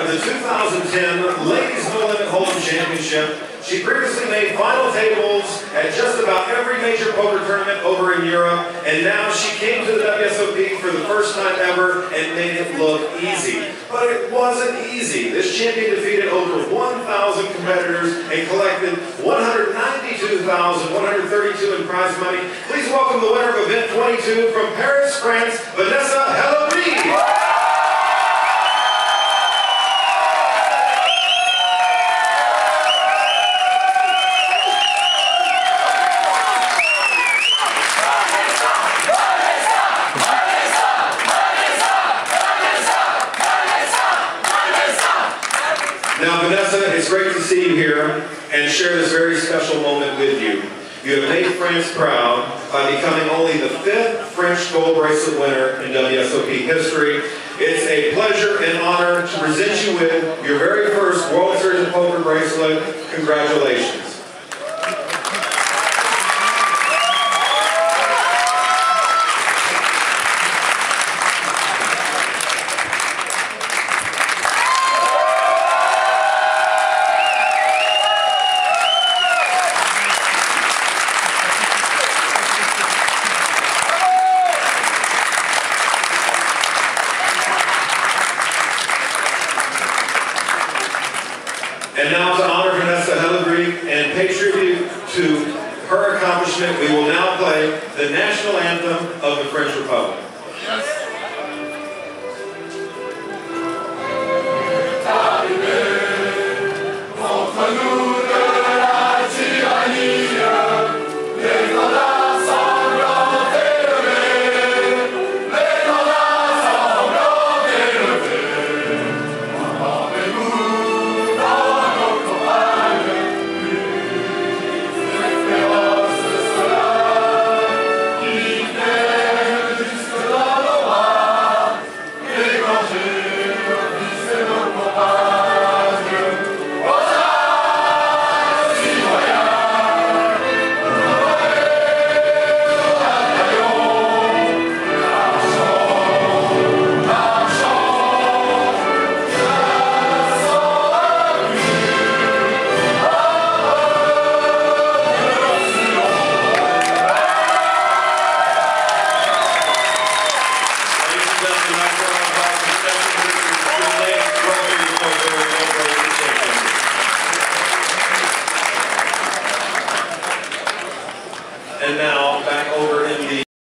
The 2010 Ladies No Limit Hold'em Championship. She previously made final tables at just about every major poker tournament over in Europe, and now she came to the WSOP for the first time ever and made it look easy. But it wasn't easy. This champion defeated over 1,000 competitors and collected 192,132 in prize money. Please welcome the winner of event 22 from Paris, France, Vanessa Hellebuyck. Now, Vanessa, it's great to see you here and share this very special moment with you. You have made France proud by becoming only the fifth French gold bracelet winner in WSOP history. It's a pleasure and honor to present you with your very first World Series of Poker bracelet. Congratulations. to her accomplishment, we will now play the national anthem of the French Republic. Yes.